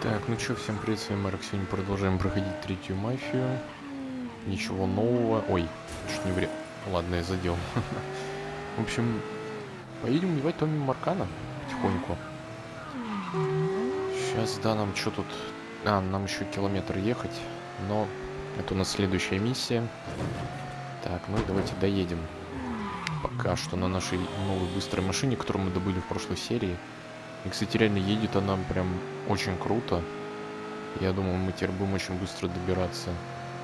Так, ну чё, всем привет, с вами Марк. Сегодня продолжаем проходить третью мафию. Ничего нового. Ой, чуть не вред. Ладно, я задел. В общем, поедем убивать Томми Маркана потихоньку. Сейчас, да, нам что тут... А, нам еще километр ехать, но это у нас следующая миссия. Так, ну давайте доедем. Пока что на нашей новой быстрой машине, которую мы добыли в прошлой серии. И, кстати, реально едет она прям очень круто. Я думаю, мы теперь будем очень быстро добираться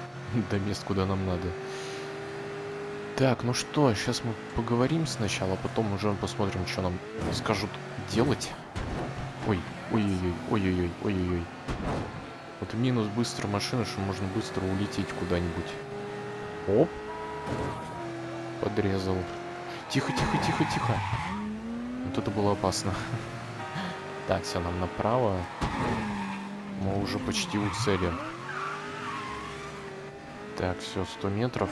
до мест, куда нам надо. Так, ну что, сейчас мы поговорим сначала, а потом уже посмотрим, что нам скажут делать. Ой, ой-ой-ой, ой-ой-ой, ой-ой-ой. Вот минус быстро машина, что можно быстро улететь куда-нибудь. Оп. Подрезал. Тихо, тихо, тихо, тихо. Вот это было опасно. Так, все, нам направо. Мы уже почти у цели. Так, все, 100 метров.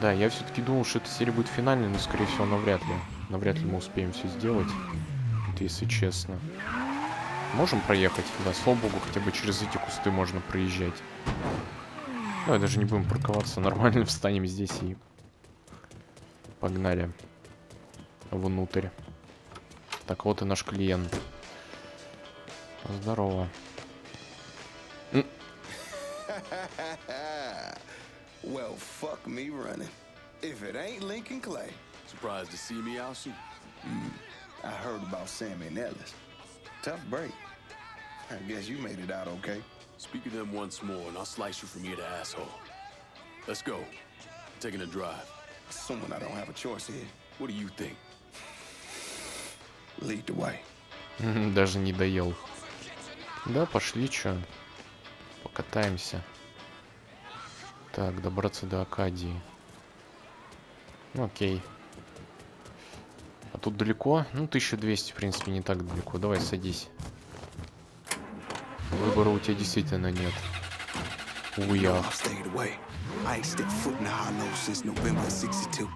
Да, я все-таки думал, что эта серия будет финальной, но, скорее всего, навряд ли. Навряд ли мы успеем все сделать. Если честно. Можем проехать? Да, слава богу, хотя бы через эти кусты можно проезжать. Давай даже не будем парковаться, нормально встанем здесь и... Погнали. Внутрь. Так, вот и наш клиент. Здорово. well, fuck me running. If it ain't Lincoln Clay. Surprised to see me out soon. Mm, I heard about Sammy and Ellis. Tough break. I guess you made it out okay. Speak of them once more, and I'll slice you from ear to asshole. Let's go. I'm taking a drive. Assuming I don't have a choice here. What do you think? Lead the way. Даже не доел. Да, пошли, чё. Покатаемся. Так, добраться до Акадии. Ну, окей. А тут далеко? Ну, 1200, в принципе, не так далеко. Давай, садись. Выбора у тебя действительно нет. Уя. I ain't stepped foot in the hollow since November of 62.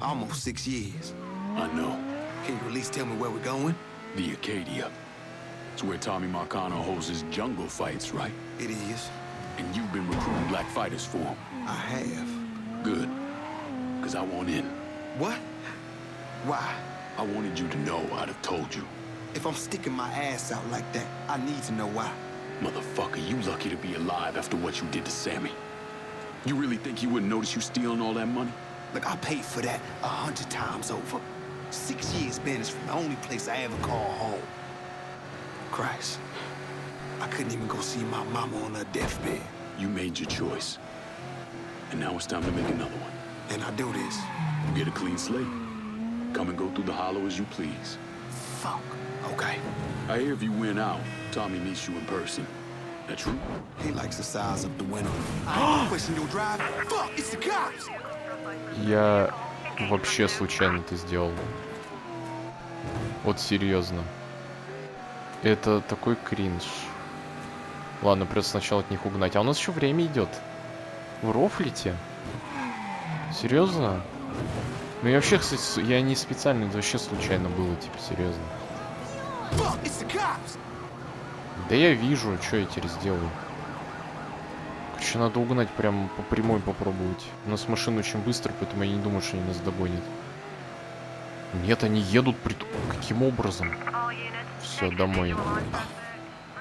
Almost six years. I know. Can you at least tell me where we're going? The Acadia. It's where Tommy Marcano holds his jungle fights, right? It is. And you've been recruiting black fighters for him. I have. Good. Because I want in. What? Why? I wanted you to know I'd have told you. If I'm sticking my ass out like that, I need to know why. Motherfucker, you lucky to be alive after what you did to Sammy. You really think he wouldn't notice you stealing all that money? Look, I paid for that a hundred times over. Six years banished from the only place I ever call home. Christ. I couldn't even go see my mama on her deathbed. You made your choice. And now it's time to make another one. And I do this. You get a clean slate. Come and go through the hollow as you please. Fuck. Okay. I hear if you win out, Tommy meets you in person. That true? He likes the size of the window. I question your drive. Fuck, it's the cops! Я вообще случайно это сделал. Вот серьезно. Это такой кринж. Ладно, придется сначала от них угнать. А у нас еще время идет. Вы рофлите? Серьезно? Ну я вообще, кстати, я не специально, это вообще случайно было, типа, серьезно. Да я вижу, что я теперь сделаю. Короче, надо угнать прям по прямой попробовать. У нас машина очень быстро, поэтому я не думаю, что они нас догонят. Нет, они едут при... Каким образом? Все, домой.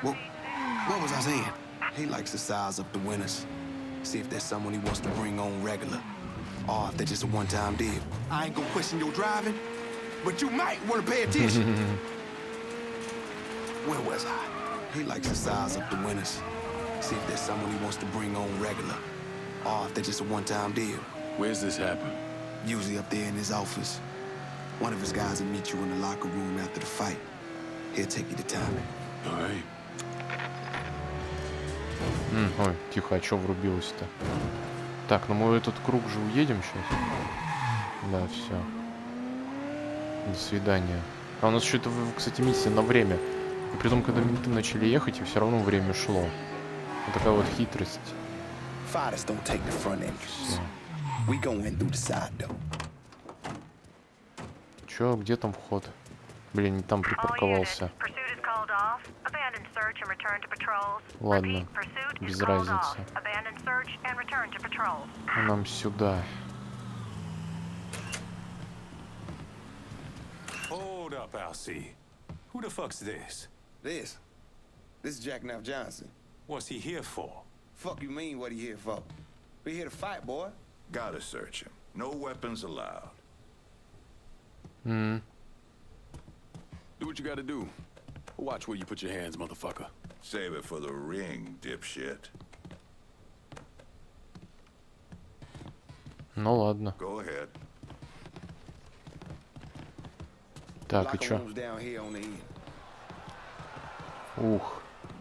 What was I saying? He likes the size of the winners. See if there's someone he wants to bring on regular. Or if they're just a one-time deal. I ain't gonna question your driving, but you might want to pay attention. Where was I? He likes the size of the winners. See if there's someone he wants to bring on regular. Or if they're just a one-time deal. Where's this happen? Usually up there in his office. One of his guys will meet you in the locker room after the fight. He'll take you to timing. All right. М, ой, тихо, а что врубилось-то? Так, ну мы этот круг же уедем сейчас. Да, все. До свидания. А у нас еще это, кстати, миссия на время. И при том, когда менты начали ехать, и все равно время шло. Вот такая вот хитрость. Че, где там вход? Блин, не там припарковался. Ладно, без разницы. Нам сюда. Hold up, Alcee. Who the fuck's this? This. This is Jack Knife Johnson. What's he here for? Fuck you mean what he here for? We here to fight, boy. Gotta search him. No weapons allowed. М, Do what you gotta do. Watch where you put your hands, motherfucker. Save it for the ring, dipshit. Ну ладно. Go ahead. Так, и Locker чё? rooms down here on the end. Ух.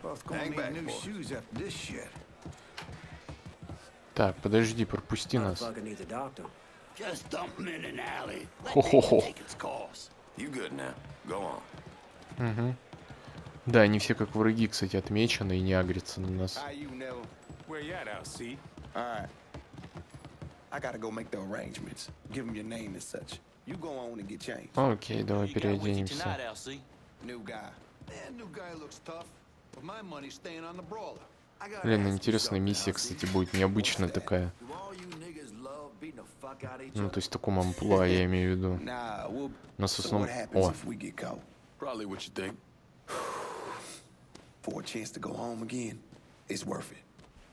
Both Hang need back, new boys. shoes after this shit. Так, подожди, пропусти нас. Motherfucker needs a doctor. Just dump him in an alley. Хо-хо-хо. its course. You good now? Go on. Мгм. Да, они все как враги, кстати, отмечены и не агрятся на нас. Окей, давай переоденемся. LC? New guy. Man, new guy looks tough, Блин, интересная миссия, кстати, будет необычная такая. Ну, то есть в таком амплуа, я имею в виду. Нас в основном... О. For a chance to go home again, it's worth it.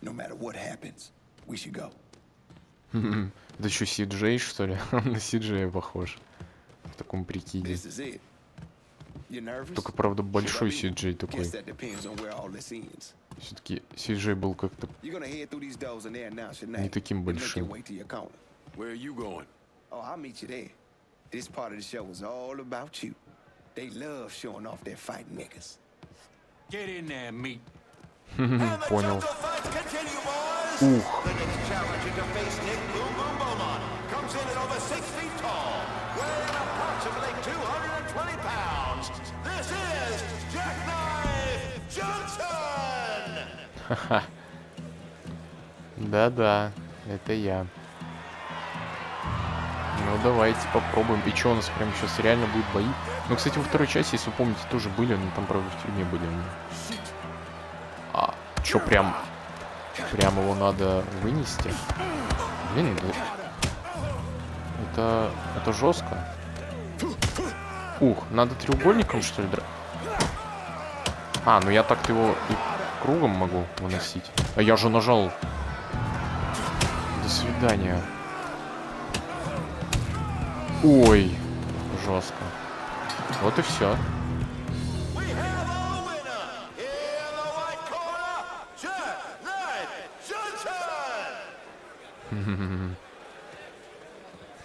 No matter what happens, we should go. это что, Си-Джей, что ли? На Си-Джея похож. В таком прикиде. This is it. You nervous? Только, правда, большой? Си-Джей такой. Все-таки Си-Джей был как-то... Не таким большим. way? Oh. Понял. Ух, comes in at over six feet tall, weighing approximately 220 pounds. This is Jackknife Johnson! да-да, это я. Ну, давайте попробуем. И что, у нас прям сейчас реально будет бои? Ну, кстати, во второй части, если вы помните, тоже были, но там, правда, в тюрьме были. А, чё, прям... Прям его надо вынести? Блин. Это... Это жестко. Ух, надо треугольником, что ли, дра... А, ну я так-то его и кругом могу выносить. А я же нажал. До свидания. Ой, жестко. Вот и все.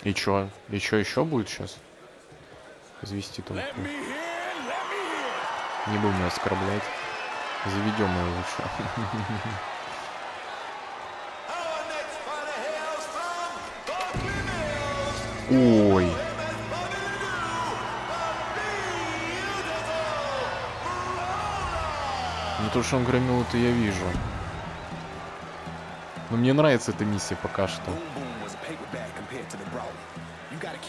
И чё? И чё еще будет сейчас? Извести me hear. Не будем оскорблять. Заведем его лучше. Ой. Ну то, что он громил, это я вижу. Но мне нравится эта миссия пока что.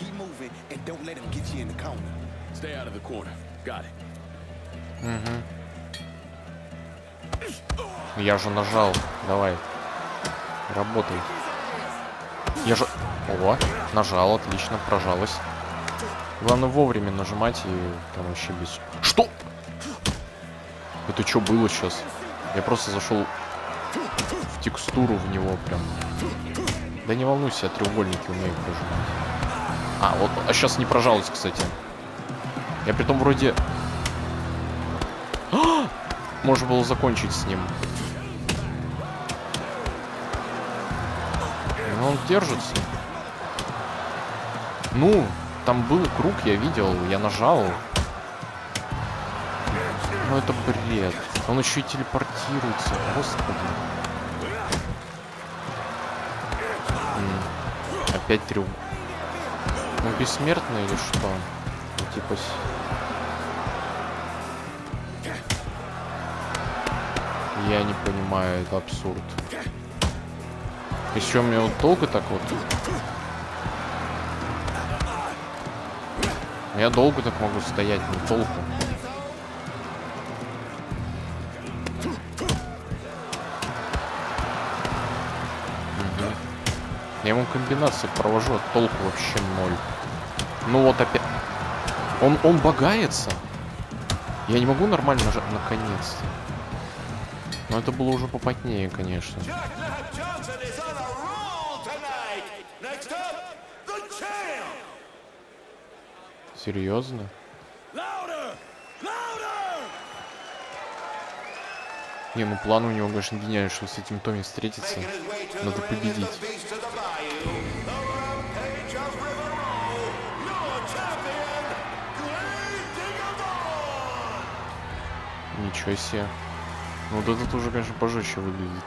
Keep moving and don't let him get you in the corner. Stay out of the corner. Got it. Я же нажал. Давай. Работай. Я же... О, нажал, отлично, прожалось. Главное вовремя нажимать и там вообще без... Что? Это что было сейчас? Я просто зашел в текстуру в него прям. Да не волнуйся, я треугольники умею прожимать. А, вот, а сейчас не прожалось, кстати. Я притом вроде... А! Можно было закончить с ним. Но он держится. Ну, там был круг, я видел, я нажал. Ну это бред. Он еще и телепортируется, господи. Опять трюк. Ну бессмертный или что? Ну, типа... Я не понимаю, это абсурд. Еще мне вот долго так вот. Я долго так могу стоять, не толку. Я ему комбинации провожу, а толку вообще ноль. Ну вот опять... Он, он багается. Я не могу нормально нажать наконец-то. Но это было уже попотнее, конечно. Серьезно? Не, ну план у него, конечно, гениальный, что с этим Томми встретиться. Надо победить. Ничего себе. Ну вот этот уже, конечно, пожестче выглядит.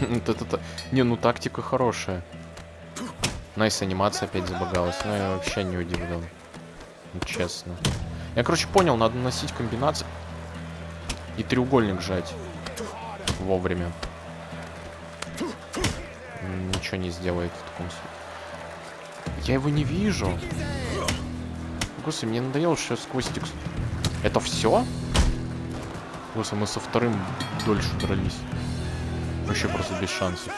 Вот это-то... Не, ну тактика хорошая. Nice анимация опять забагалась, но я вообще не удивлен. Ну, честно. Я, короче, понял, надо носить комбинации. И треугольник жать. Вовремя. Ничего не сделает в таком случае. Я его не вижу. Господи, мне надоело, что я сквозь текст... Это все? Господи, мы со вторым дольше дрались. Вообще просто без шансов.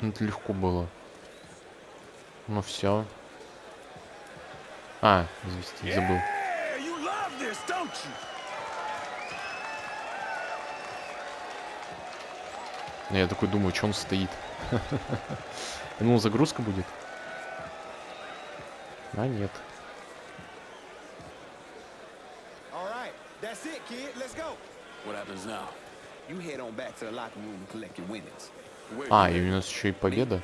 Это легко было. Ну все. А, извести, забыл. Ну, Я такой думаю, что он стоит. Ну, загрузка будет. А, нет. All right, that's it, kid. Let's go. What happens now? You head on back to the locker room and collect your winnings. Wait, А, и у нас еще и победа.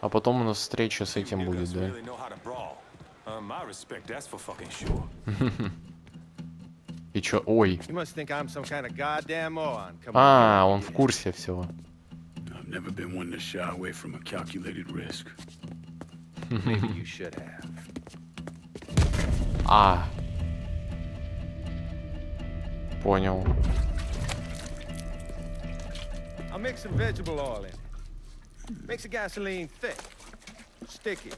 А потом у нас встреча с этим будет, да? И чё? Ой. А, он в курсе всего. Never been one to shy away from a calculated risk. Maybe you should have. А. Понял. I'll mix some vegetable oil in. Makes the gasoline thick, sticky.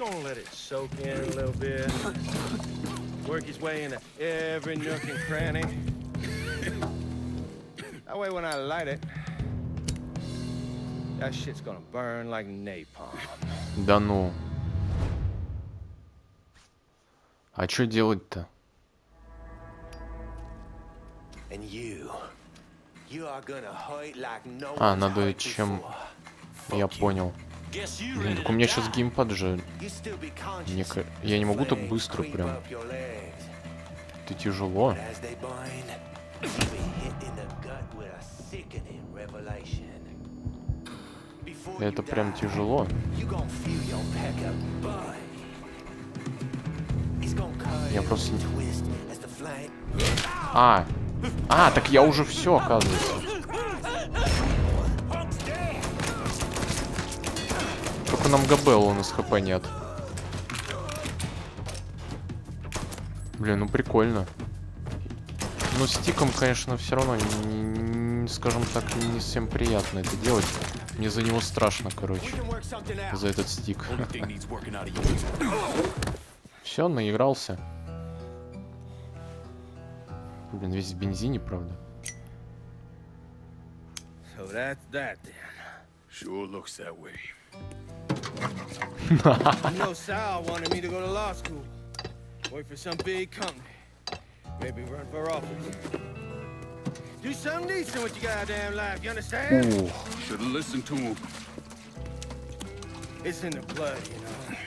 Gonna let it soak in a little bit. Work its way into every nook and cranny. That way when I light it, that shit's gonna burn like napalm. Да ну. А что делать-то? And you, you are gonna hurt like no А, надо чем... Я понял. Блин, так у меня сейчас геймпад же... As я не могу так быстро прям. Это тяжело. Это прям тяжело. Я просто не- А! А, так я уже все, оказывается. Нам Габелла у нас хп нет. Блин, ну прикольно. Ну, стиком, конечно, все равно, не- не- скажем так, не совсем приятно это делать. Мне за него страшно, короче. За этот стик. Все, наигрался. Блин, весь в бензине, правда. So that's that then. Sure looks that way. You know, Sal wanted me to go to law school, work for some big company, maybe run for office. Do something decent with your goddamn life, you understand? Ух, Should have listened to him. It's in the blood, you know.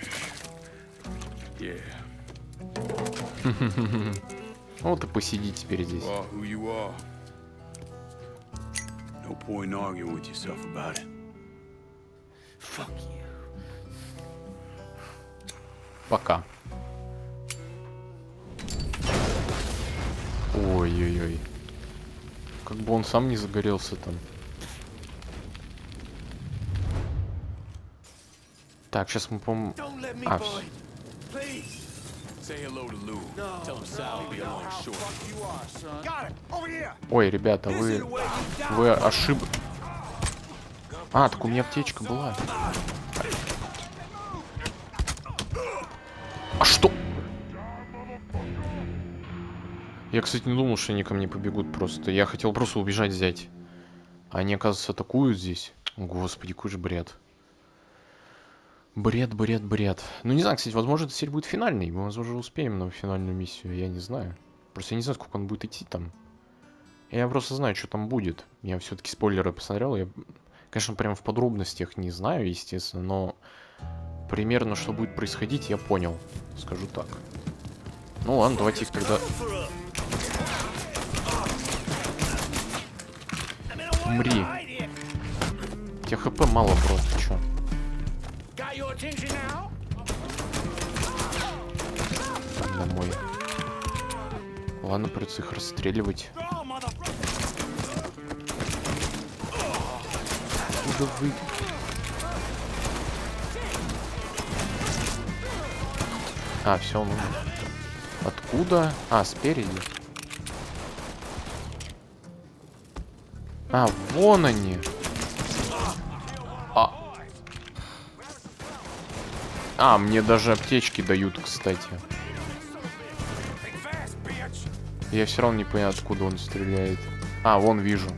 Yeah. ну вот и посиди теперь здесь. You are who you are. No point in arguing with yourself about it. Fuck you. Пока. Ой-ой-ой. Как бы он сам не загорелся там. Так, сейчас мы, по Don't let me А, here. Ой, ребята, вы... Вы ошиб... А, так у меня аптечка была. А что? Я, кстати, не думал, что они ко мне побегут просто. Я хотел просто убежать взять. А они, оказывается, атакуют здесь. Господи, какой же бред. Бред, бред, бред. Ну, не знаю, кстати, возможно, эта серия будет финальной. Мы, возможно, успеем на финальную миссию. Я не знаю. Просто я не знаю, сколько он будет идти там. Я просто знаю, что там будет. Я все-таки спойлеры посмотрел. Я, конечно, прям в подробностях не знаю, естественно, но примерно, что будет происходить, я понял. Скажу так. Ну ладно, давайте их тогда... Умри. У тебя хп мало просто, чё? Там домой. Ладно, придется их расстреливать. Куда вы? А, все, умер. Откуда? А, спереди. А, вон они. А. А, мне даже аптечки дают, кстати. Я все равно не понимаю, откуда он стреляет. А, вон вижу.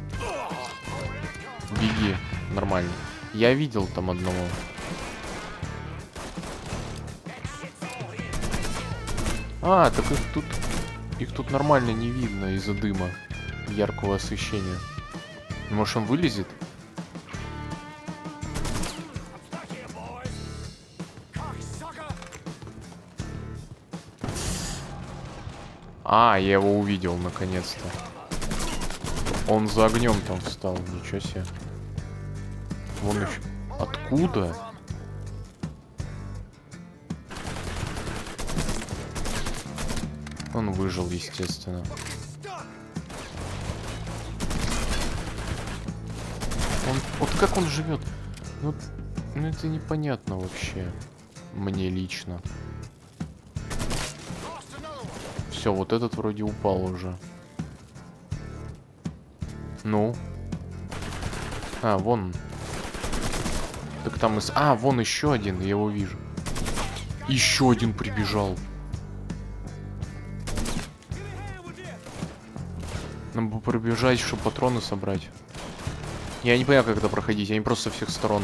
Беги. Нормально. Я видел там одного. А, так их тут... Их тут нормально не видно из-за дыма. Яркого освещения. Может он вылезет? А, я его увидел наконец-то. Он за огнем там встал, ничего себе. Вон еще. Откуда? Он выжил, естественно. Он, вот как он живет? Ну, ну это непонятно вообще. Мне лично. Все, вот этот вроде упал уже. Ну. А, вон. Так там из... А, вон еще один, я его вижу. Еще один прибежал. Нам бы пробежать, чтобы патроны собрать. Я не понимаю, как это проходить, они просто со всех сторон.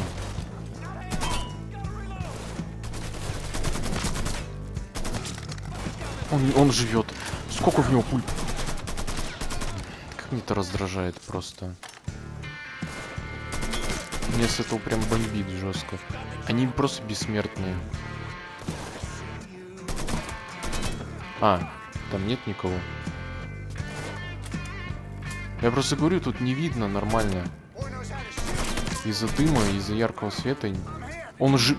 Он, он живет. Сколько в него пуль? Как мне это раздражает просто. Мне с этого прям бомбит жестко. Они просто бессмертные. А, там нет никого. Я просто говорю, тут не видно нормально. Из-за дыма, из-за яркого света. Он же...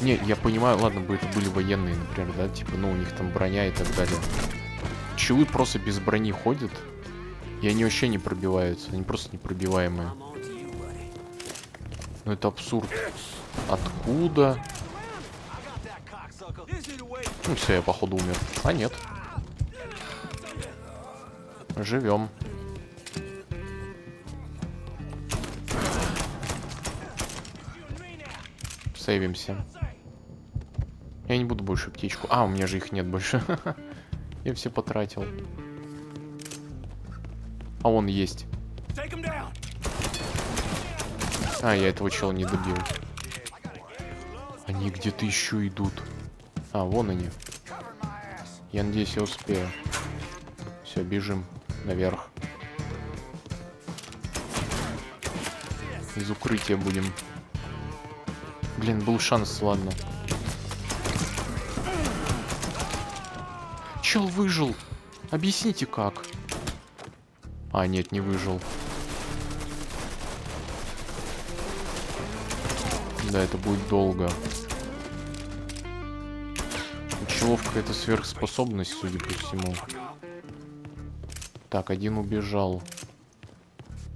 Не, я понимаю, ладно бы это были военные, например, да, типа, ну, у них там броня и так далее. Челы просто без брони ходят, и они вообще не пробиваются, они просто непробиваемые. Ну это абсурд. Откуда? Ну все, я походу умер. А нет. Живем. Сейвимся. Я не буду больше птичку. А, у меня же их нет больше. Я все потратил. А он есть. А, я этого чела не добил. Они где-то еще идут. А, вон они. Я надеюсь, я успею. Все, бежим наверх. Из укрытия будем. Блин, был шанс, ладно. Чел выжил. Объясните как. А, нет, не выжил. Да, это будет долго. У челов какая-то сверхспособность, судя по всему. Так, один убежал.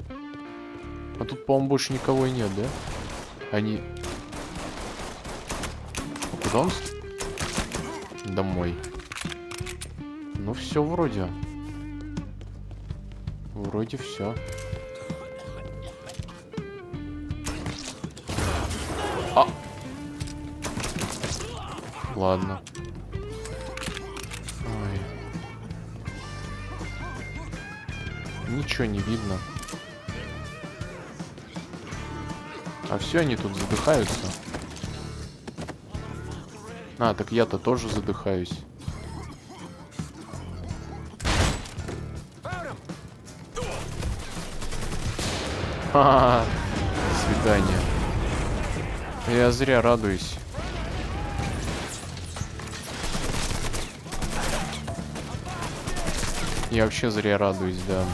А тут, по-моему, больше никого и нет, да? Они... А куда он? домой. Ну все вроде. Вроде все. А. Ладно. Ничего не видно. А все они тут задыхаются. А, так я-то тоже задыхаюсь. Ха-ха. До свидания. Я зря радуюсь. Я вообще зря радуюсь, да.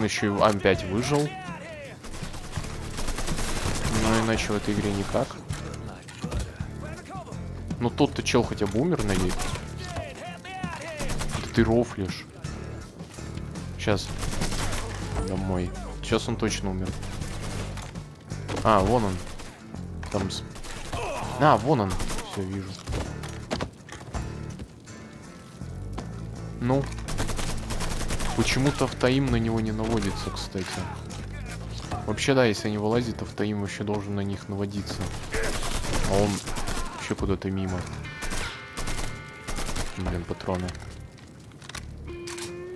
Он еще и опять выжил. Но иначе в этой игре никак. Ну тот-то чел хотя бы умер, надеюсь. Да ты рофлишь. Сейчас. Домой. Сейчас он точно умер. А, вон он. Там... А, вон он. Все, вижу. Ну. Почему-то автоим на него не наводится, кстати. Вообще, да, если они вылазят, автоим вообще должен на них наводиться. А он вообще куда-то мимо. Блин, патроны.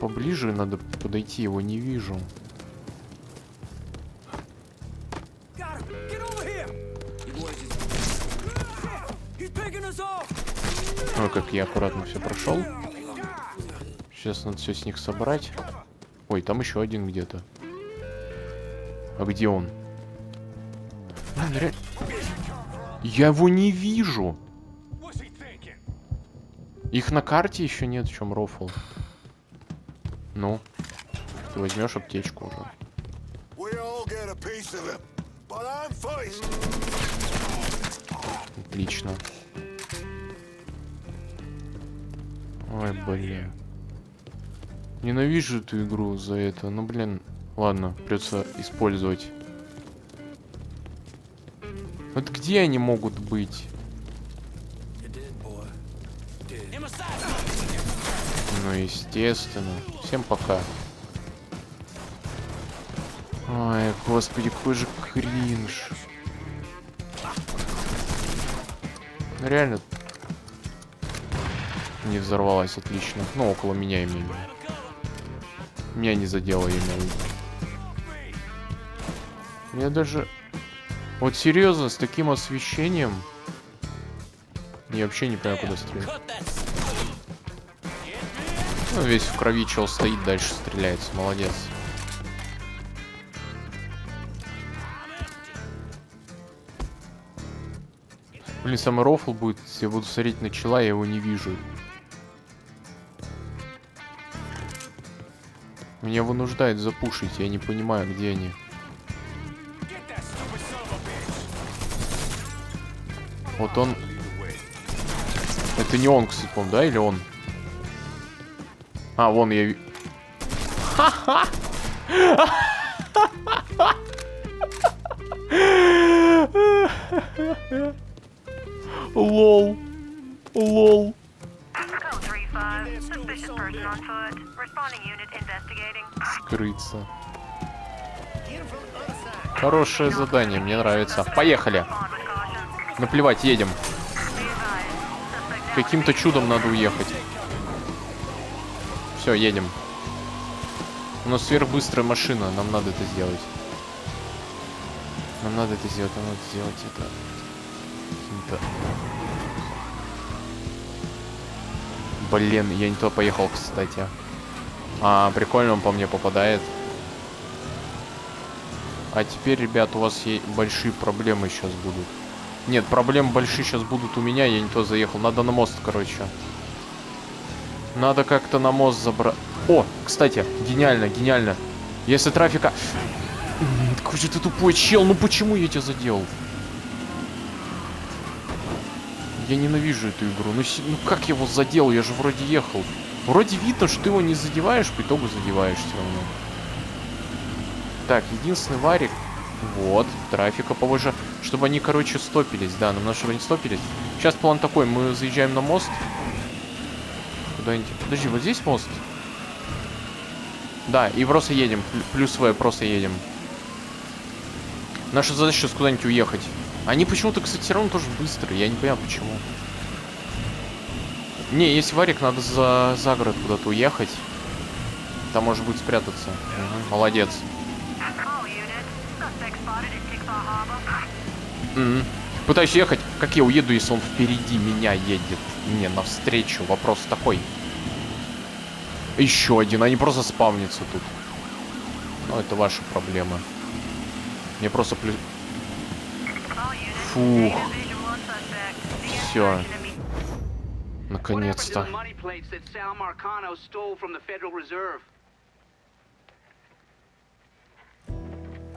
Поближе надо подойти, его не вижу. Ой, как я аккуратно все прошел. Сейчас надо все с них собрать. Ой, там еще один где-то. А где он? Я его не вижу. Их на карте еще нет, в чем рофл. Ну, ты возьмешь аптечку уже. Отлично. Ой, блин. Ненавижу эту игру за это. Ну, блин. Ладно, придется использовать. Вот где они могут быть? Ну, естественно. Всем пока. Ой, господи, какой же кринж. Ну, реально. Не взорвалась, отлично. Ну, около меня именно. Меня не задело именно. Я даже... Вот серьезно, с таким освещением... Я вообще не понимаю, куда стрелять. Ну, весь в крови чел стоит, дальше стреляется. Молодец. Блин, самый рофл будет, я буду смотреть на чела, я его не вижу. Меня вынуждает запушить, я не понимаю, где они. Вот он... Это не он, кстати, по да, или он? А, вон я... Лол. Лол. Скрыться. Хорошее задание, мне нравится. Поехали. Наплевать, едем. Каким-то чудом надо уехать. Все, едем. У нас сверхбыстрая машина, нам надо это сделать. Нам надо это сделать, нам надо сделать это. Каким-то... Блин, я не то поехал, кстати. А, прикольно он по мне попадает. А теперь, ребят, у вас есть большие проблемы сейчас будут. Нет, проблем большие сейчас будут у меня, я не то заехал. Надо на мост, короче. Надо как-то на мост забрать. О, кстати, гениально, гениально. Если трафика... Какой же ты тупой чел, ну почему я тебя задел? Я ненавижу эту игру. Ну, ну как я его задел? Я же вроде ехал. Вроде видно, что ты его не задеваешь, по итогу задеваешь все равно. Так, единственный варик. Вот, трафика повыше. Чтобы они, короче, стопились. Да, нам надо, чтобы они стопились. Сейчас план такой. Мы заезжаем на мост. Куда-нибудь. Подожди, вот здесь мост? Да, и просто едем. Плюс В, просто едем. Наша задача сейчас куда-нибудь уехать. Они почему-то, кстати, все равно тоже быстрые. Я не понимаю, почему. Не, если варик, надо за, за город куда-то уехать. Там может быть спрятаться. Мгм, молодец. Мгм. Пытаюсь ехать. Как я уеду, если он впереди меня едет? Не, навстречу. Вопрос такой. Еще один. Они просто спавнятся тут. Ну, это ваши проблемы. Мне просто плюс... Фух. Data Наконец-то. What happened to the money plates that Sal Marcano stole from the Federal Reserve?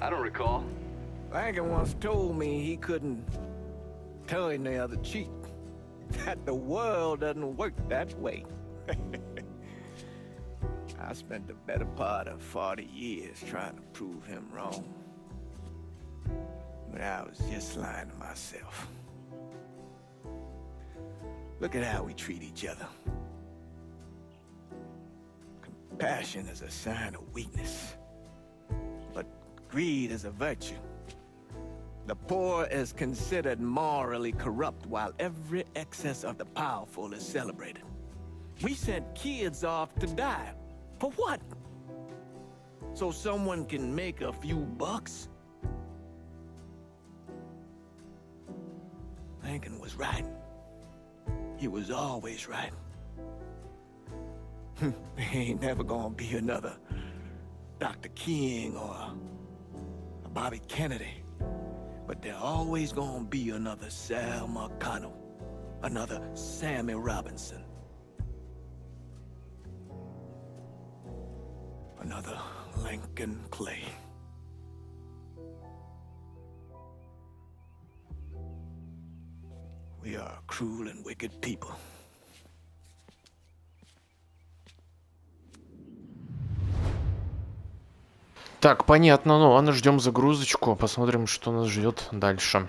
I don't recall. Lankin once told me he couldn't tell any other cheat. That the world doesn't work that way. I spent the better part of 40 years trying to prove him wrong. But I was just lying to myself. Look at how we treat each other. Compassion is a sign of weakness, but greed is a virtue. The poor is considered morally corrupt while every excess of the powerful is celebrated. We sent kids off to die. For what? So someone can make a few bucks? Lincoln was right. He was always right. there ain't never gonna be another Dr. King or Bobby Kennedy. But there always gonna be another Sal Marcano, another Sammy Robinson, another Lincoln Clay. We are cruel and wicked people. Так, понятно. Ну, ладно, ждем загрузочку. Посмотрим, что нас ждет дальше.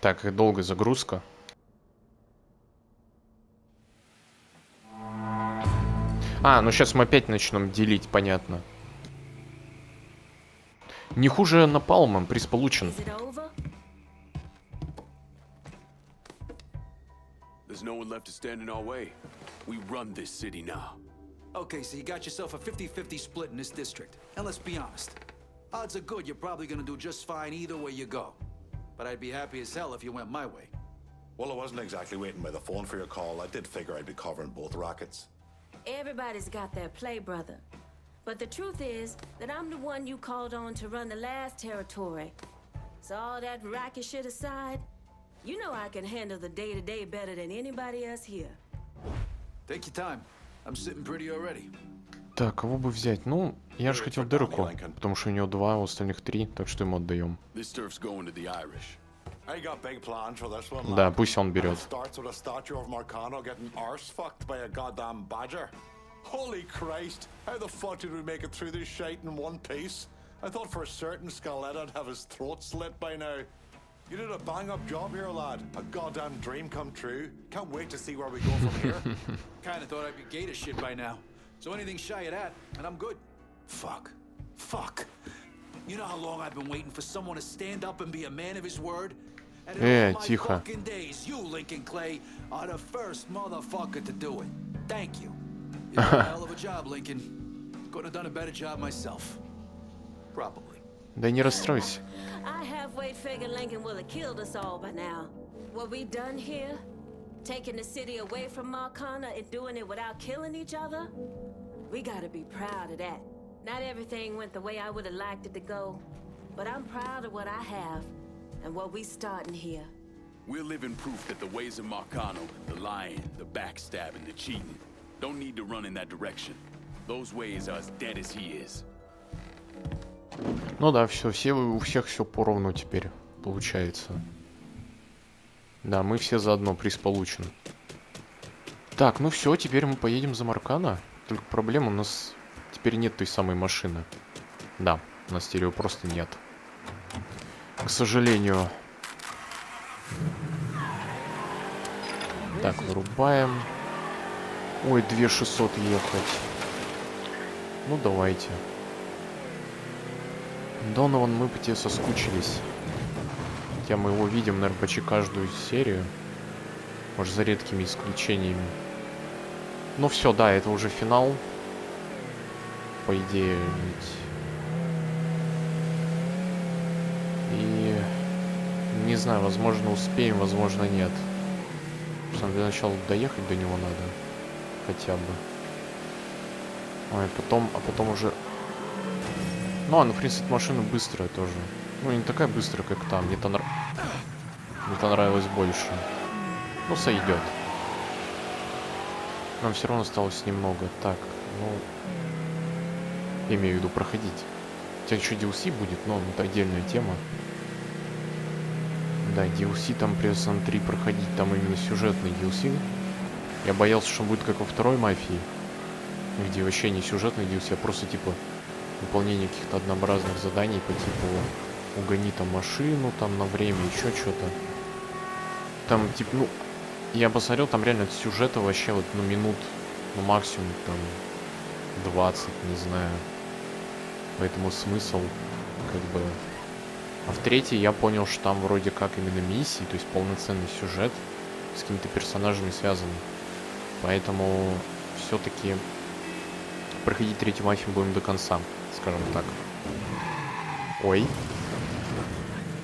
Так, и долгая загрузка. А, ну сейчас мы опять начнем делить, понятно. Не хуже напалмом, приз получен. Is it over? There's no one left to stand in our way. We run this city now. Okay, so you got yourself a 50-50 split in this district. And let's be honest. Odds are good you're probably gonna do just fine either way you go. But I'd be happy as hell if you went my way. Well, I wasn't exactly waiting by the phone for your call. I did figure I'd be covering both rackets. Everybody's got their play, brother. But the truth is that I'm the one you called on to run the last territory. So all that racket shit aside, you know I can handle the day-to-day better than anybody else here. Take your time. I'm sitting pretty already. Так, кого бы взять? Ну, я же хотел Дереку, потому что у него два, у остальных три, так что ему отдаем. Да, пусть он берет. Holy Christ! How the fuck did we make it through this shite in one piece? I thought for a certain Scarletta'd have his throat slit by now. You did a bang-up job here, lad. A goddamn dream come true. Can't wait to see where we go from here. Kinda thought I'd be gay to shit by now. So anything shy of that, and I'm good. Fuck. Fuck. You know how long I've been waiting for someone to stand up and be a man of his word? And in yeah, my fucking days, you, Lincoln Clay, are the first motherfucker to do it. Thank you. You did a hell of a job, Lincoln. Couldn't have done a better job myself. Probably. Да не расстройся. I halfway figured Lincoln will have killed us all by now. What we done here, taking the city away from Marcana and doing it without killing each other, we gotta be proud of that. Not everything went the way I would have liked it to go, but I'm proud of what I have and what we starting here. We're living proof that the ways of Marcano, the lying, the backstabbing, the cheating, don't need to run in that direction. Those ways are as dead as he is. Ну да, все, все у всех все поровну теперь получается. Да, мы все заодно, приз получен. Так, ну все, теперь мы поедем за Маркана. Только проблема, у нас теперь нет той самой машины. Да, на стерео просто нет. К сожалению. Так, вырубаем. Ой, 2600 ехать. Ну, давайте. Донован, мы по тебе соскучились. Хотя мы его видим, наверное, почти каждую серию. Может, за редкими исключениями. Ну все, да, это уже финал. По идее, ведь... И... Не знаю, возможно успеем, возможно нет. Что для начала доехать до него надо. Хотя бы. Ой, потом, а потом уже... Ну, а, ну, в принципе, машина быстрая тоже. Ну, не такая быстрая, как там. Мне-то нрав... Мне-то нравилось больше. Ну, сойдет. Нам все равно осталось немного. Так, ну... Имею в виду проходить. Хотя еще DLC будет, но это отдельная тема. Да, DLC там при SN3 проходить, там именно сюжетный DLC. Я боялся, что будет как во второй мафии. Где вообще не сюжетный DLC, а просто типа выполнение каких-то однообразных заданий по типу угони там машину там на время, еще что-то. Там типа, ну, я посмотрел, там реально сюжета вообще вот, ну, минут, ну, максимум там 20, не знаю. Поэтому смысл, как бы... А в третьей я понял, что там вроде как именно миссии, то есть полноценный сюжет с какими-то персонажами связан. Поэтому все-таки проходить третью мафию будем до конца, скажем так. Ой.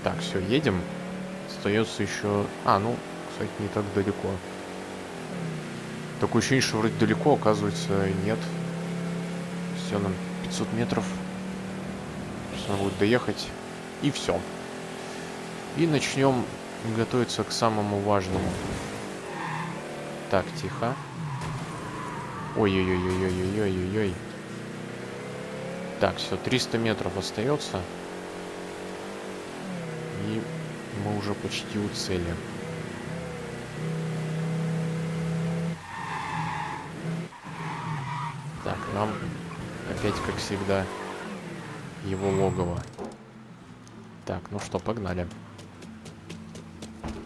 Так, все, едем. Остается еще... А, ну, кстати, не так далеко. Такое ощущение, что вроде далеко, оказывается, нет. Все, нам 500 метров. Сейчас надо будет доехать. И все. И начнем готовиться к самому важному. Так, тихо. Ой-ой-ой-ой-ой-ой-ой-ой. Так, все, 300 метров остается. И мы уже почти у цели. Так, нам опять, как всегда, его логово. Так, ну что, погнали.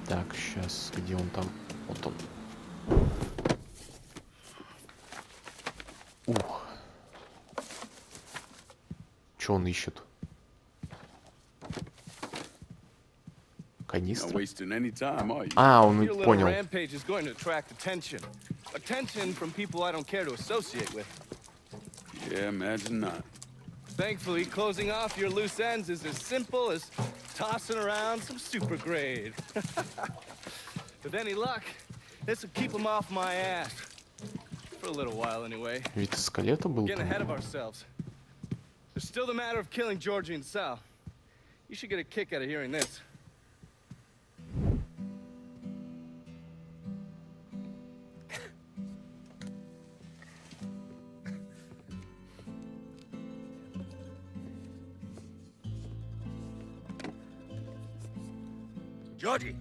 Так, сейчас, где он там? Вот он. Что он ищет? Канистра? А, он понял. attention. From people I don't care to associate with. Yeah, imagine not. Thankfully, closing off your loose ends is as simple as tossing around some super grade. With any luck, this will keep them off my ass. For a little while, anyway. Ведь скелета был Getting ahead of ourselves. There's still the matter of killing Georgie and Sal. You should get a kick out of hearing this. Georgie,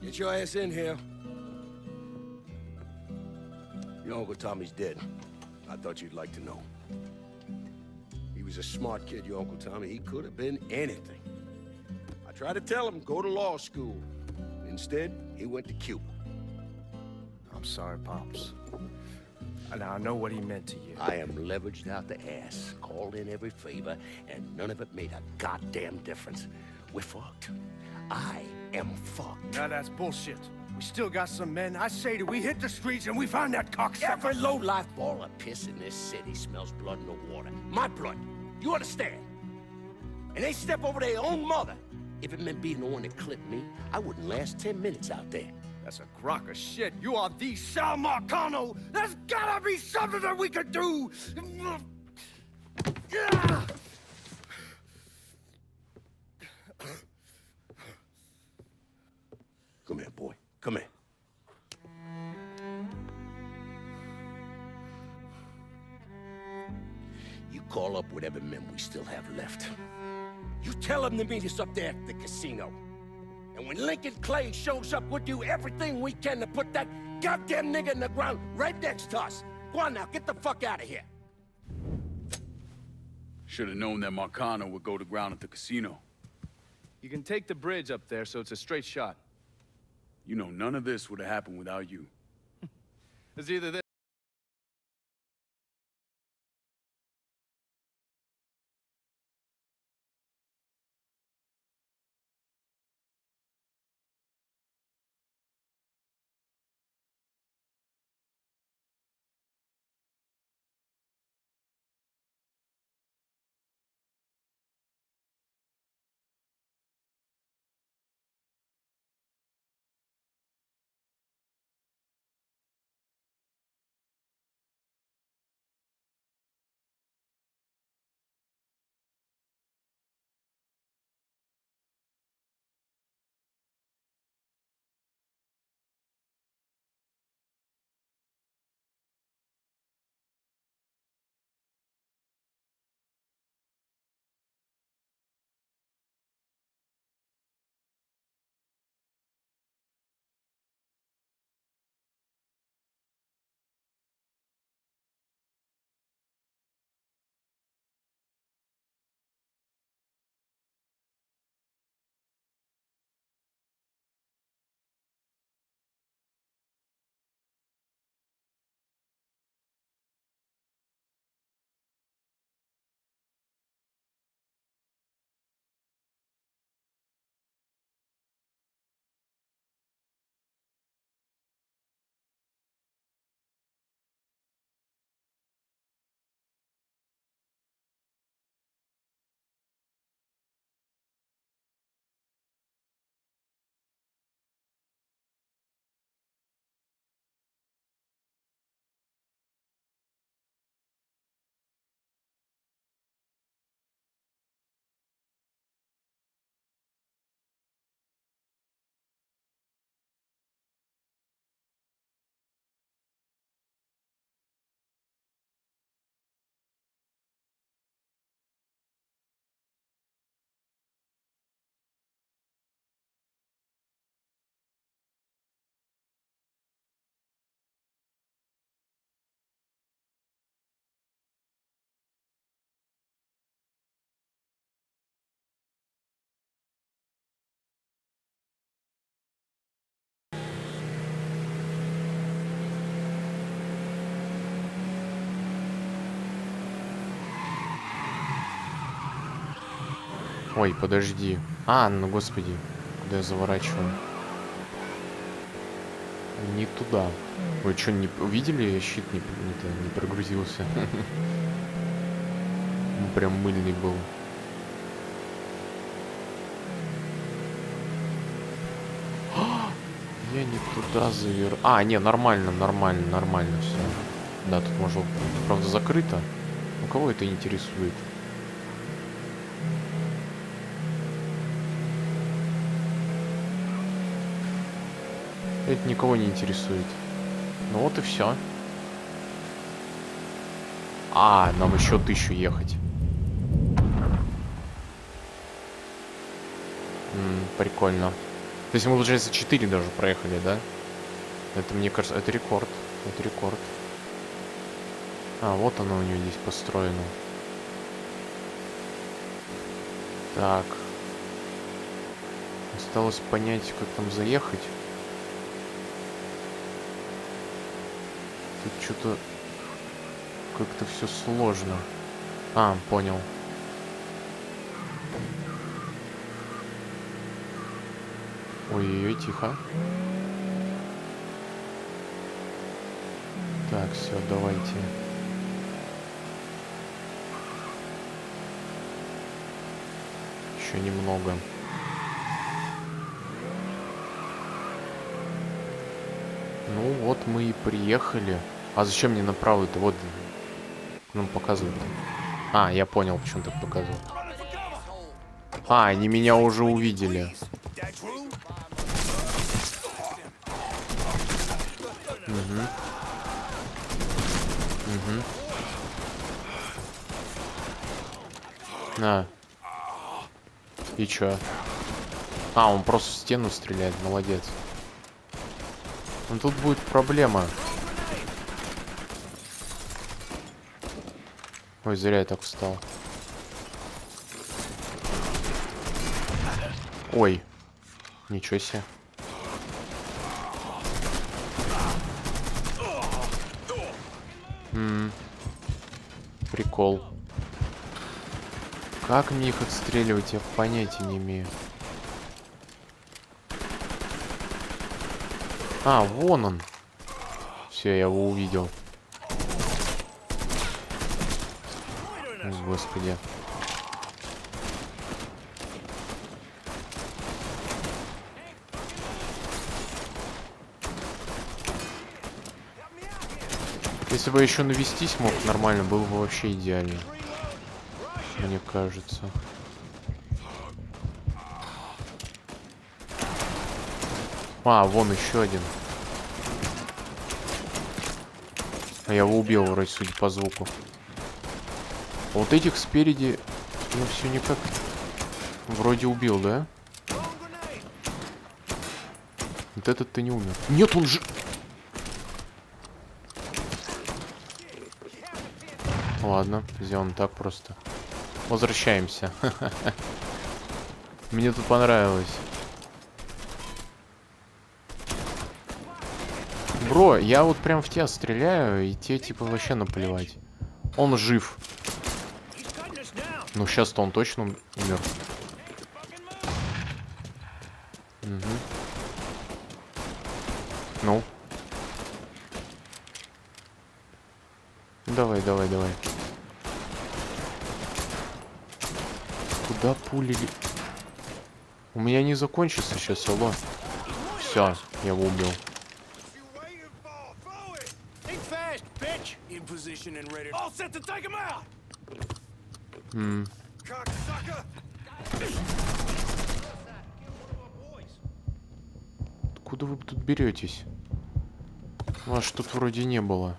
get your ass in here. Your Uncle Tommy's dead. I thought you'd like to know. He a smart kid, your Uncle Tommy. He could have been anything. I tried to tell him, go to law school. Instead, he went to Cuba. I'm sorry, Pops. And I know what he meant to you. I am leveraged out the ass, called in every favor, and none of it made a goddamn difference. We're fucked. I am fucked. Now that's bullshit. We still got some men. I say that we hit the streets and we find that cocksucker. Every low-life ball of piss in this city smells blood in the water. My blood. You understand? And they step over their own mother. If it meant being the one that clipped me, I wouldn't last ten minutes out there. That's a crock of shit. You are the Sal Marcano. There's gotta be something that we could do. Yeah! Come here, boy. Come here. Call up whatever men we still have left. You tell them to meet us up there at the casino. And when Lincoln Clay shows up, we'll do everything we can to put that goddamn nigga in the ground right next to us. Go on now, get the fuck out of here. Should have known that Marcano would go to ground at the casino. You can take the bridge up there, so it's a straight shot. You know, none of this would have happened without you. It's either this. Ой, подожди. А, ну господи, куда я заворачиваю? Не туда. Вы что, не увидели? Щит не, не, не прогрузился. Прям мыльный был. Я не туда завер... А, не, нормально, нормально, нормально все. Да, тут можно... Правда, закрыто. У кого это интересует? Это никого не интересует. Ну вот и все. А, нам еще тысячу ехать. М -м, прикольно. То есть мы, получается, 4 даже проехали, да? Это, мне кажется, это рекорд. Это рекорд. А, вот оно у нее здесь построено. Так. Осталось понять, как там заехать. Тут что-то как-то все сложно. А, понял. Ой-ой-ой, тихо. Так, все, давайте. Еще немного. Ну вот мы и приехали. А зачем мне направо-то? Вот нам показывают. А, я понял, почему так показывают. А, они меня уже увидели. Угу. Угу. На. И чё? А, он просто в стену стреляет, молодец. Но тут будет проблема. Ой, зря я так встал. Ой. Ничего себе. Прикол. Как мне их отстреливать, я понятия не имею. А, вон он. Все, я его увидел. Господи. Если бы еще навестись мог нормально, было бы вообще идеально. Мне кажется. А, вон еще один. А я его убил вроде, судя по звуку. Вот этих спереди, ну все никак. Вроде убил, да? Вот этот ты не умер. Нет, он же... Ладно, сделаем так просто. Возвращаемся. Мне тут понравилось. Бро, я вот прям в тебя стреляю, и тебе типа вообще наплевать. Он жив. Ну сейчас-то он точно умер. Угу. Ну. Давай, давай, давай. Куда пули? У меня не закончится сейчас, алло. Все, я его убил. Откуда вы тут беретесь? Вас тут вроде не было.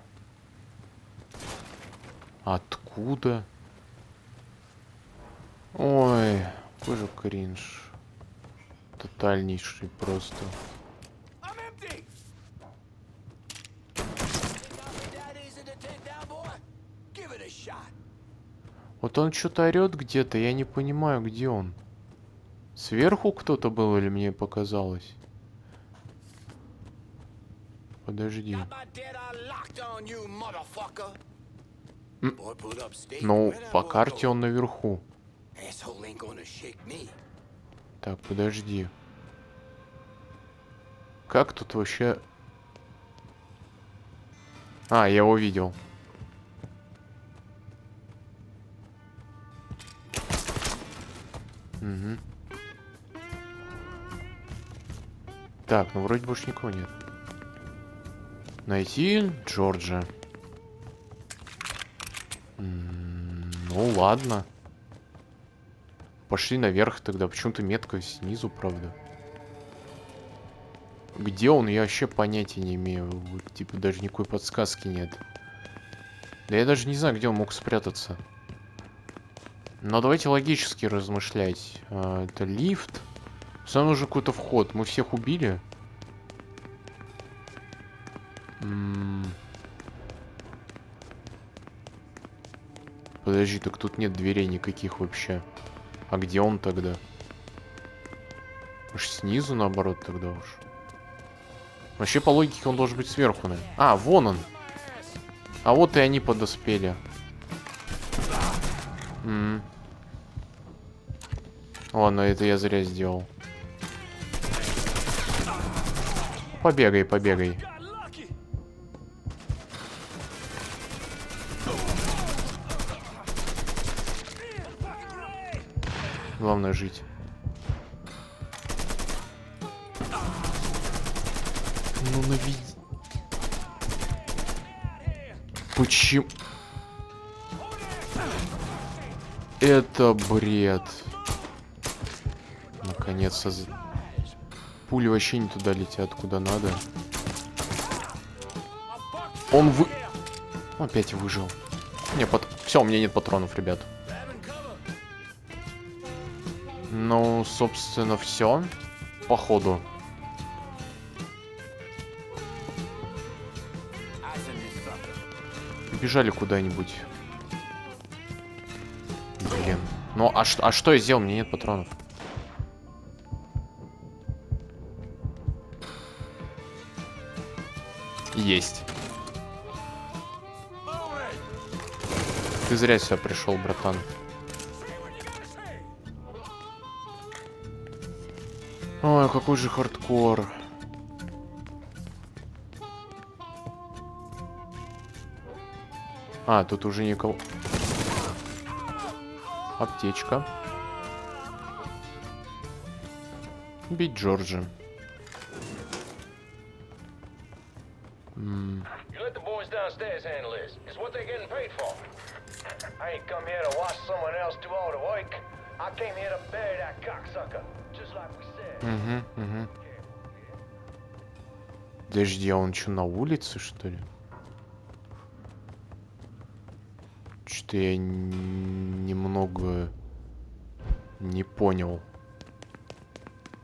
Откуда? Ой, боже кринж. Тотальнейший просто. Вот он что-то орет где-то, я не понимаю, где он. Сверху кто-то был или мне показалось? Подожди. Ну, по карте он наверху. Так, подожди. Как тут вообще... А, я его видел. Угу. Так, ну вроде больше никого нет. Найти Джорджа. Ну ладно. Пошли наверх тогда. Почему-то метка снизу, правда. Где он, я вообще понятия не имею. Типа даже никакой подсказки нет. Да я даже не знаю, где он мог спрятаться. Но давайте логически размышлять. А, это лифт. Сам нужен какой-то вход. Мы всех убили. Подожди, так тут нет дверей никаких вообще. А где он тогда? Уж снизу, наоборот, тогда уж. Вообще, по логике, он должен быть сверху, наверное. А, вон он. А вот и они подоспели. М. Ладно, это я зря сделал. Побегай, побегай. Главное жить. Ну наведи. Почему? Это бред. Наконец-то. Пули вообще не туда летят, куда надо. Он вы... Опять выжил. Не, пат... Все, у меня нет патронов, ребят. Ну, собственно, все. Походу. Бежали куда-нибудь. Ну, а а что я сделал? Мне нет патронов. Есть. Ты зря сюда пришел, братан. Ой, какой же хардкор. А, тут уже никого... Аптечка. Бить Джорджа. М, said. Угу, угу. Подожди, а он что, на улице, что ли? Что-то я немного не понял.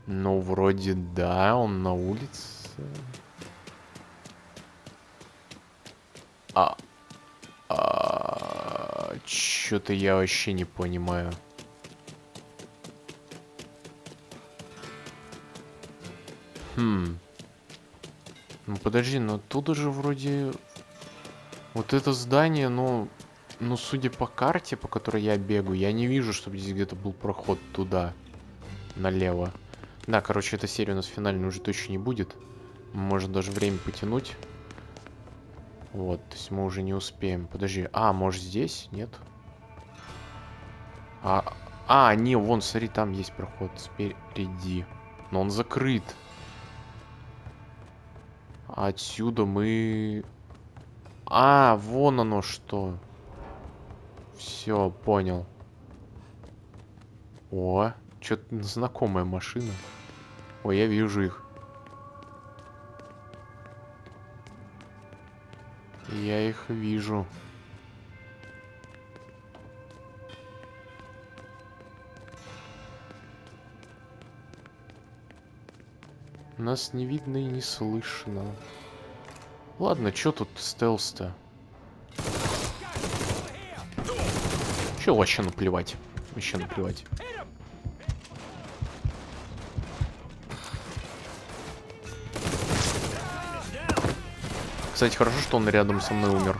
Ну, вроде да, он на улице. А... а Что-то я вообще не понимаю. Хм. Ну подожди, но тут же вроде... Вот это здание, ну... Ну, судя по карте, по которой я бегаю, я не вижу, чтобы здесь где-то был проход туда. Налево. Да, короче, эта серия у нас финальной уже точно не будет. Можно даже время потянуть. Вот, то есть мы уже не успеем. Подожди, а, может здесь? Нет? А, а, не, вон, смотри, там есть проход спереди. Но он закрыт. Отсюда мы... А, вон оно что. Все, понял. О, что-то знакомая машина. Ой, я вижу их. Я их вижу. Нас не видно и не слышно. Ладно, чё тут стелс-то? Чё вообще наплевать? Вообще наплевать. Кстати, хорошо, что он рядом со мной умер.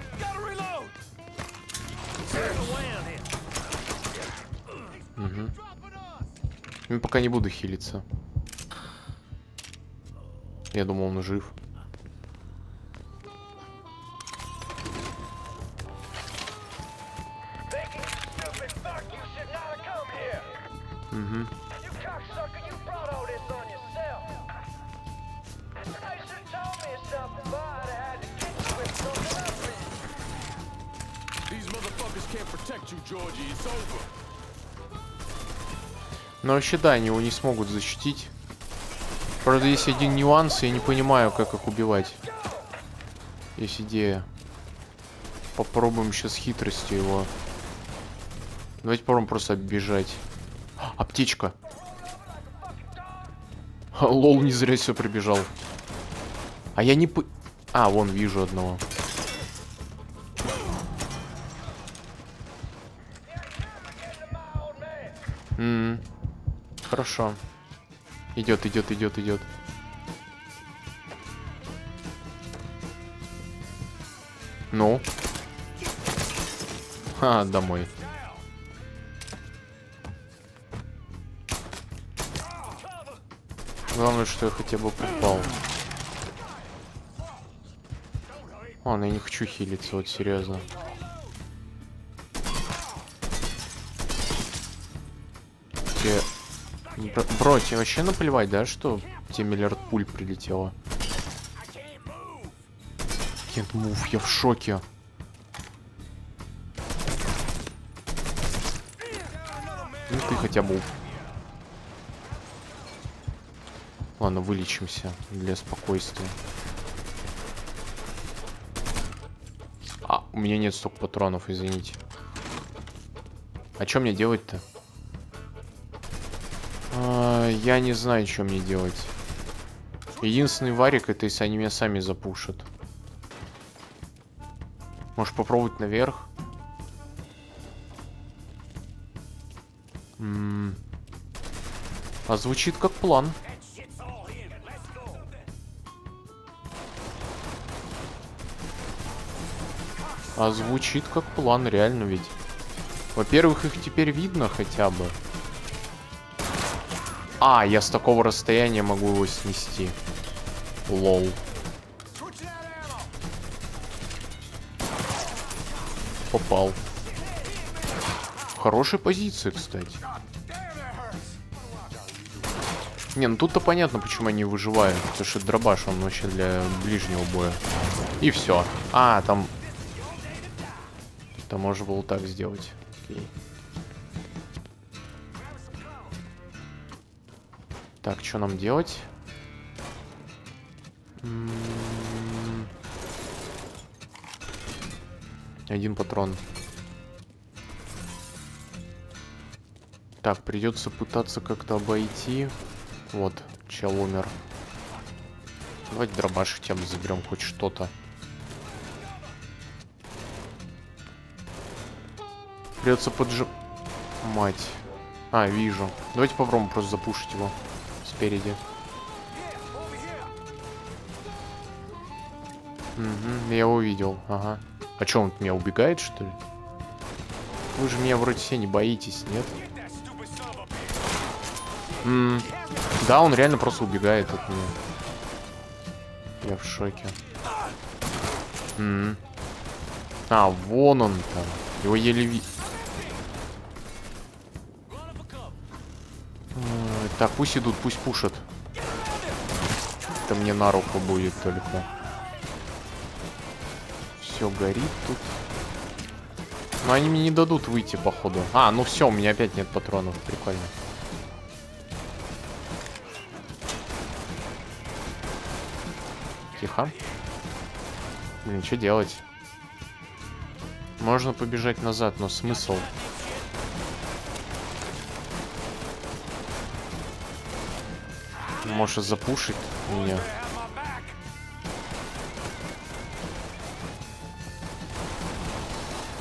Угу. Я пока не буду хилиться. Я думал, он жив. Но вообще, да, они его не смогут защитить. Правда, есть один нюанс, я не понимаю, как их убивать. Есть идея. Попробуем сейчас хитростью его. Давайте попробуем просто оббежать. А, Аптечка. Лол не зря все прибежал. А я не по... А, вон вижу одного. Хорошо. Идет, идет, идет, идет. Ну? А, домой. Главное, что я хотя бы попал. Ладно, я не хочу хилиться, вот серьезно. Бро, бро, тебе вообще наплевать, да, что тебе миллиард пуль прилетело? Can't move, я в шоке. Ну ты хотя бы... Ладно, вылечимся для спокойствия. А, у меня нет столько патронов, извините. А что мне делать-то? А, я не знаю, что мне делать. Единственный варик, это если они меня сами запушат. Может попробовать наверх? М. А звучит как план. А звучит как план, реально ведь. Во-первых, их теперь видно хотя бы. А, я с такого расстояния могу его снести. Лол. Попал. Хорошая позиция, кстати. Не, ну тут-то понятно, почему они выживают. Потому что дробаш, он вообще для ближнего боя. И все. А, там... Там можно было так сделать. Окей. Так, что нам делать? М, Один патрон. Так, придется пытаться как-то обойти. Вот, чел умер. Давайте дробаш хотя бы заберем хоть что-то. Придется поджи... Мать. А, вижу. Давайте попробуем просто запушить его спереди. Угу, я его увидел, ага. А что, он от меня убегает, что ли? Вы же меня вроде все не боитесь, нет? М да, он реально просто убегает от меня. Я в шоке. М А, вон он там. Его еле ви... Так, пусть идут, пусть пушат. Это мне на руку будет только. Все горит тут. Но они мне не дадут выйти, походу. А, ну все, у меня опять нет патронов. Прикольно. Тихо. Блин, что делать? Можно побежать назад, но смысл? Может запушить меня?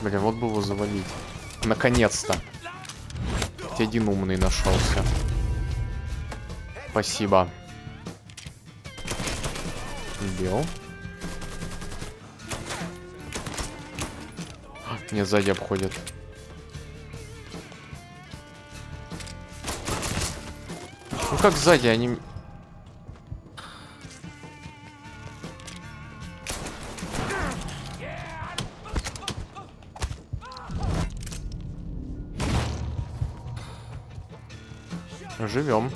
Блин, вот бы его завалить. Наконец-то. Хоть один умный нашелся. Спасибо. Бил. Мне сзади обходят. Ну как сзади, они... Живем.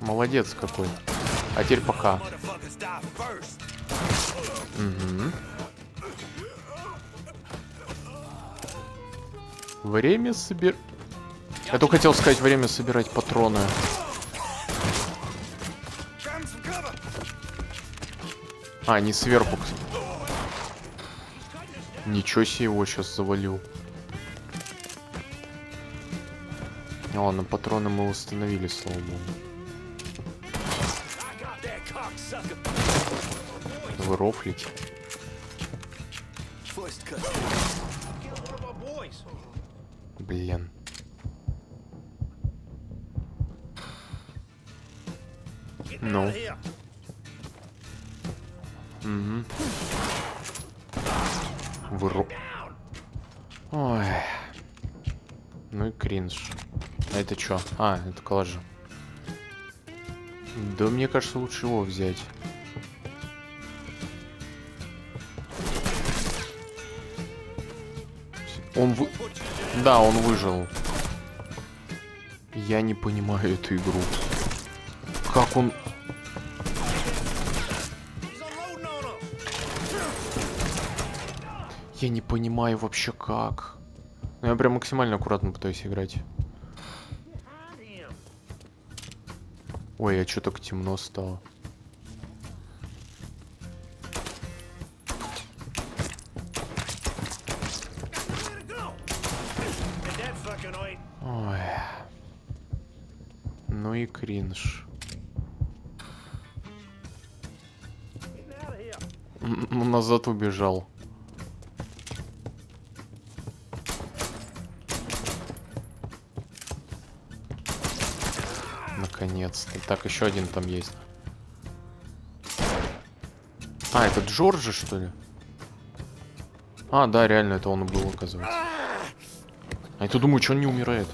Молодец какой. А теперь пока. Угу. Время собир... Я только хотел сказать время собирать патроны. А, не сверху. Ничего себе его сейчас завалил. А, ладно, патроны мы установили, слава богу. Вы рофлите. Блин. Что? А, это коллажи. Да мне кажется, лучше его взять. Он вы... Да, он выжил. Я не понимаю эту игру. Как он... Я не понимаю вообще как. Ну, я прям максимально аккуратно пытаюсь играть. Ой, а что так темно стало? Ой. Ну и кринж. Назад убежал. Наконец-то. Так, еще один там есть. А, это Джорджи, что ли? А, да, реально, это он и был, оказывается. А я то думаю, что он не умирает.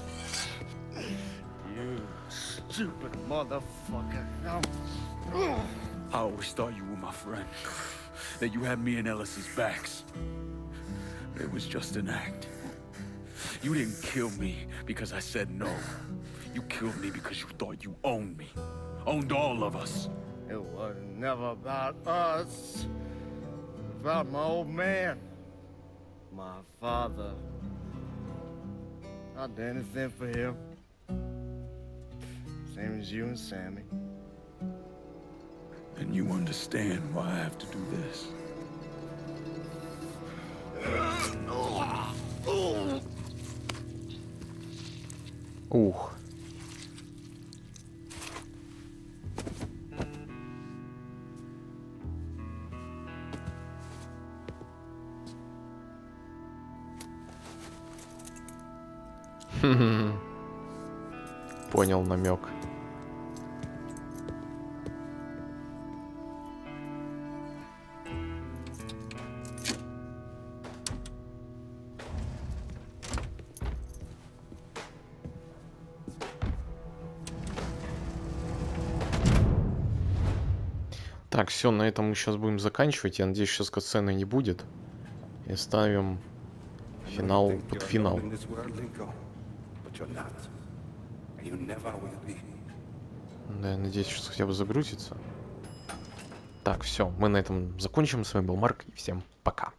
Stupid motherfucker. I always thought you were my friend. That you had me and Ellis's backs. It was just an act. You didn't kill me because I said no. You killed me because you thought you owned me. Owned all of us. It was never about us. It was about my old man. My father. I'd do anything for him. Same as you and Sammy. And you understand why I have to do this. Ух. Понял намек. Так, все, на этом мы сейчас будем заканчивать. Я надеюсь, сейчас катсцены не будет. И ставим финал под финал. Да, я надеюсь, сейчас хотя бы загрузится. Так, все, мы на этом закончим. С вами был Марк, и всем пока.